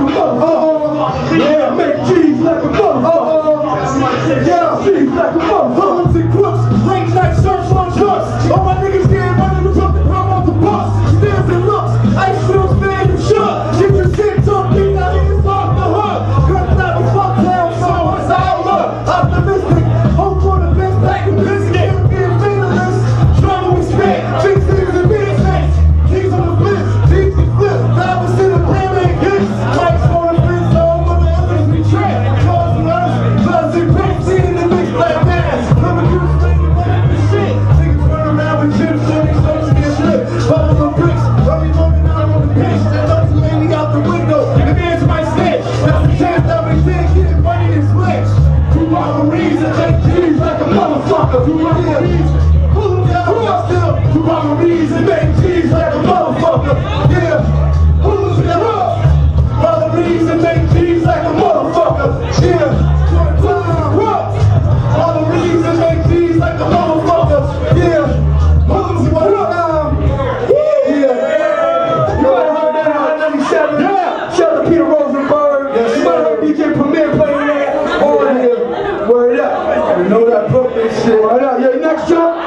yeah, make cheese, like a go. Yeah, I see like a me go. Hunts and clips. Cause who I am, who I still, who I reads and make cheese like a motherfucker. Yeah, who's the rough? Brother reads and make cheese like a motherfucker. Yeah. DJ Premier play election